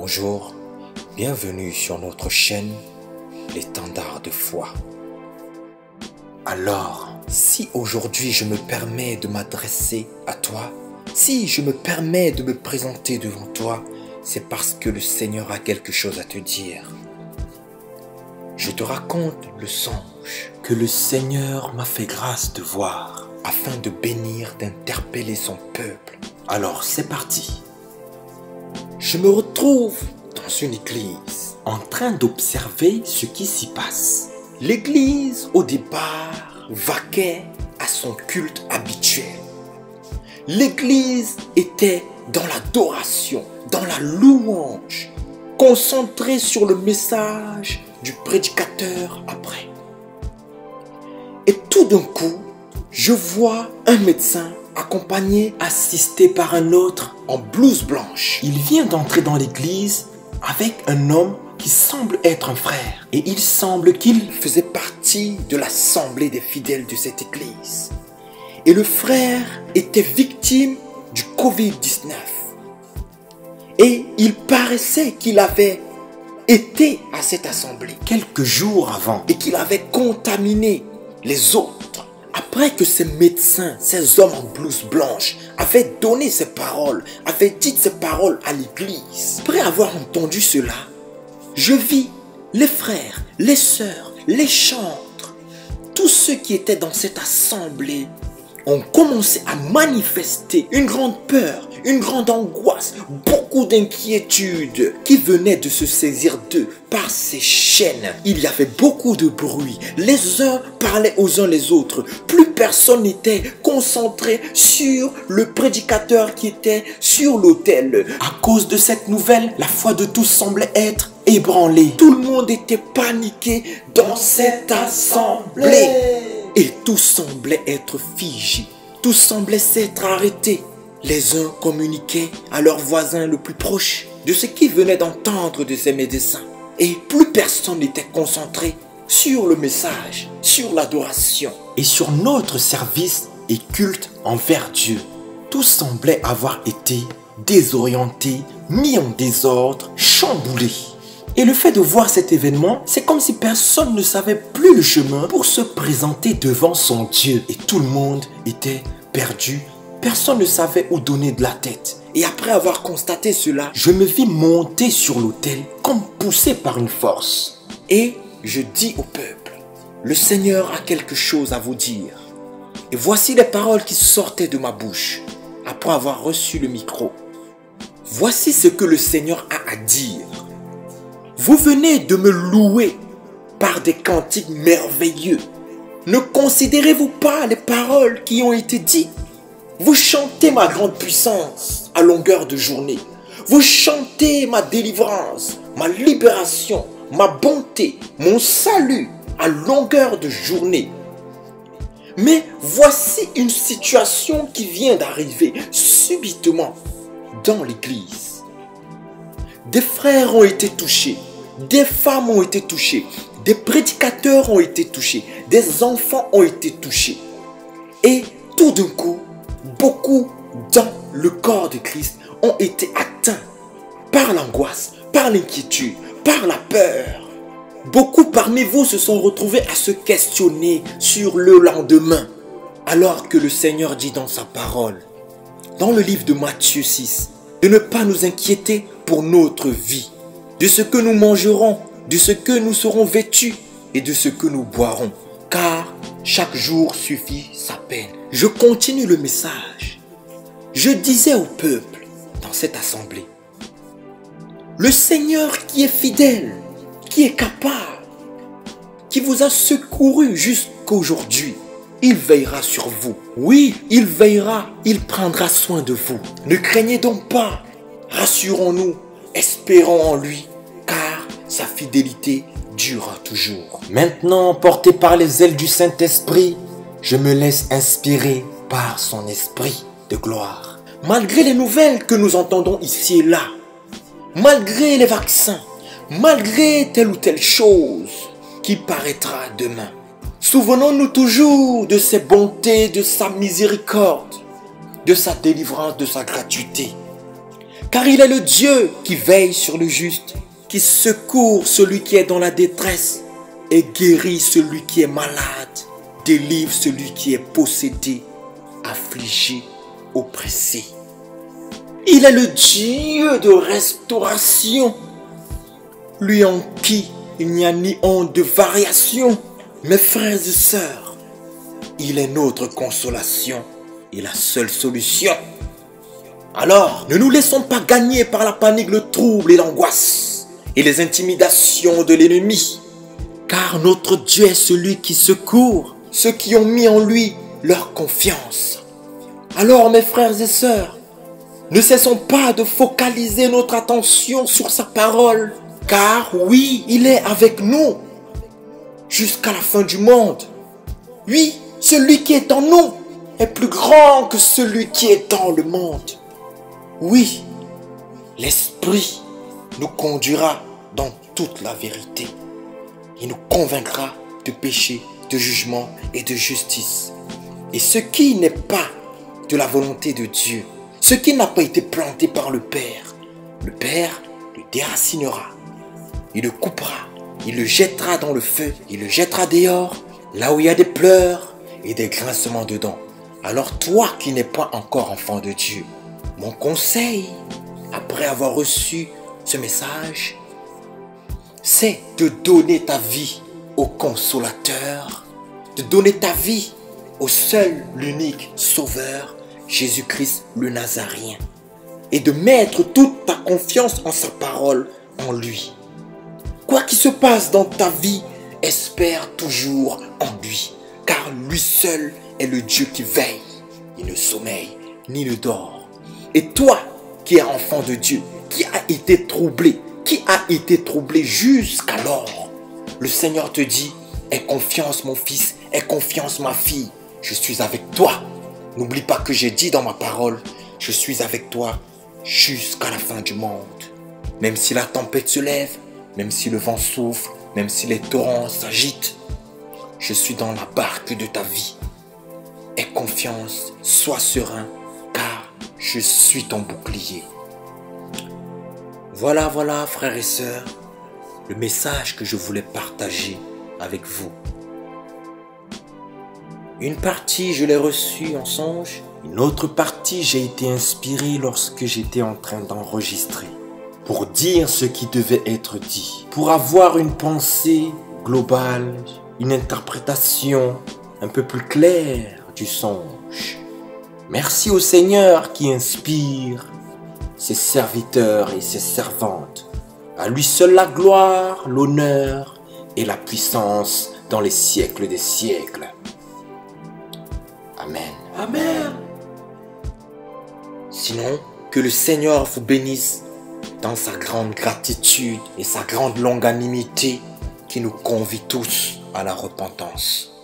Bonjour, bienvenue sur notre chaîne L'étendard de foi. Alors, si aujourd'hui je me permets de m'adresser à toi, si je me permets de me présenter devant toi, c'est parce que le Seigneur a quelque chose à te dire. Je te raconte le songe que le Seigneur m'a fait grâce de voir afin de bénir, d'interpeller son peuple. Alors c'est parti. Je me retrouve dans une église en train d'observer ce qui s'y passe. L'église au départ vaquait à son culte habituel. L'église était dans l'adoration, dans la louange, concentrée sur le message du prédicateur après. Et tout d'un coup, je vois un médecin accompagné, assisté par un autre en blouse blanche. Il vient d'entrer dans l'église avec un homme qui semble être un frère. Et il semble qu'il faisait partie de l'assemblée des fidèles de cette église. Et le frère était victime du Covid-19. Et il paraissait qu'il avait été à cette assemblée quelques jours avant et qu'il avait contaminé les autres. Après que ces médecins, ces hommes en blouse blanche avaient donné ces paroles, avaient dit ces paroles à l'église, après avoir entendu cela, je vis les frères, les sœurs, les chantres, tous ceux qui étaient dans cette assemblée ont commencé à manifester une grande peur, une grande angoisse, beaucoup d'inquiétude qui venait de se saisir d'eux par ces chaînes. Il y avait beaucoup de bruit. Les uns parlaient aux uns les autres. Plus personne n'était concentré sur le prédicateur qui était sur l'autel. À cause de cette nouvelle, la foi de tous semblait être ébranlée. Tout le monde était paniqué dans cette assemblée. Et tout semblait être figé. Tout semblait s'être arrêté. Les uns communiquaient à leurs voisins le plus proche de ce qu'ils venaient d'entendre de ces médecins. Et plus personne n'était concentré sur le message, sur l'adoration et sur notre service et culte envers Dieu. Tout semblait avoir été désorienté, mis en désordre, chamboulé. Et le fait de voir cet événement, c'est comme si personne ne savait plus le chemin pour se présenter devant son Dieu. Et tout le monde était perdu. Personne ne savait où donner de la tête. Et après avoir constaté cela, je me vis monter sur l'autel comme poussé par une force. Et je dis au peuple, le Seigneur a quelque chose à vous dire. Et voici les paroles qui sortaient de ma bouche après avoir reçu le micro. Voici ce que le Seigneur a à dire. Vous venez de me louer par des cantiques merveilleux. Ne considérez-vous pas les paroles qui ont été dites? Vous chantez ma grande puissance à longueur de journée. Vous chantez ma délivrance, ma libération, ma bonté, mon salut à longueur de journée. Mais voici une situation qui vient d'arriver subitement dans l'église. Des frères ont été touchés des femmes ont été touchées, des prédicateurs ont été touchés, des enfants ont été touchés. Et tout d'un coup, beaucoup dans le corps de Christ ont été atteints par l'angoisse, par l'inquiétude, par la peur. Beaucoup parmi vous se sont retrouvés à se questionner sur le lendemain, alors que le Seigneur dit dans sa parole, dans le livre de Matthieu 6, de ne pas nous inquiéter pour notre vie de ce que nous mangerons, de ce que nous serons vêtus et de ce que nous boirons. Car chaque jour suffit sa peine. Je continue le message. Je disais au peuple dans cette assemblée, le Seigneur qui est fidèle, qui est capable, qui vous a secouru jusqu'aujourd'hui, il veillera sur vous. Oui, il veillera, il prendra soin de vous. Ne craignez donc pas, rassurons-nous, espérons en lui sa fidélité durera toujours. Maintenant, porté par les ailes du Saint-Esprit, je me laisse inspirer par son esprit de gloire. Malgré les nouvelles que nous entendons ici et là, malgré les vaccins, malgré telle ou telle chose qui paraîtra demain, souvenons-nous toujours de ses bontés, de sa miséricorde, de sa délivrance, de sa gratuité. Car il est le Dieu qui veille sur le juste, qui secourt celui qui est dans la détresse et guérit celui qui est malade, délivre celui qui est possédé, affligé, oppressé. Il est le Dieu de restauration, lui en qui il n'y a ni honte de variation. Mes frères et sœurs, il est notre consolation et la seule solution. Alors, ne nous laissons pas gagner par la panique, le trouble et l'angoisse et les intimidations de l'ennemi. Car notre Dieu est celui qui secourt ceux qui ont mis en lui leur confiance. Alors, mes frères et sœurs, ne cessons pas de focaliser notre attention sur sa parole. Car oui, il est avec nous jusqu'à la fin du monde. Oui, celui qui est en nous est plus grand que celui qui est dans le monde. Oui, l'Esprit nous conduira dans toute la vérité. Il nous convaincra de péché, de jugement et de justice. Et ce qui n'est pas de la volonté de Dieu, ce qui n'a pas été planté par le Père, le Père le déracinera. Il le coupera, il le jettera dans le feu, il le jettera dehors, là où il y a des pleurs et des grincements dedans. Alors toi qui n'es pas encore enfant de Dieu, mon conseil, après avoir reçu ce message, c'est de donner ta vie consolateur, de donner ta vie au seul, l'unique sauveur, Jésus-Christ le Nazarien, et de mettre toute ta confiance en sa parole, en lui. Quoi qu'il se passe dans ta vie, espère toujours en lui, car lui seul est le Dieu qui veille. Il ne sommeille ni ne dort. Et toi qui es enfant de Dieu, qui a été troublé, qui a été troublé jusqu'alors, le Seigneur te dit, aie confiance mon fils, aie confiance ma fille, je suis avec toi. N'oublie pas que j'ai dit dans ma parole, je suis avec toi jusqu'à la fin du monde. Même si la tempête se lève, même si le vent souffle, même si les torrents s'agitent, je suis dans la barque de ta vie. Aie confiance, sois serein, je suis ton bouclier. Voilà, voilà, frères et sœurs, le message que je voulais partager avec vous. Une partie, je l'ai reçue en songe. Une autre partie, j'ai été inspiré lorsque j'étais en train d'enregistrer. Pour dire ce qui devait être dit. Pour avoir une pensée globale, une interprétation un peu plus claire du songe. Merci au Seigneur qui inspire ses serviteurs et ses servantes. À lui seul la gloire, l'honneur et la puissance dans les siècles des siècles. Amen. Amen. Sinon, que le Seigneur vous bénisse dans sa grande gratitude et sa grande longanimité qui nous convie tous à la repentance.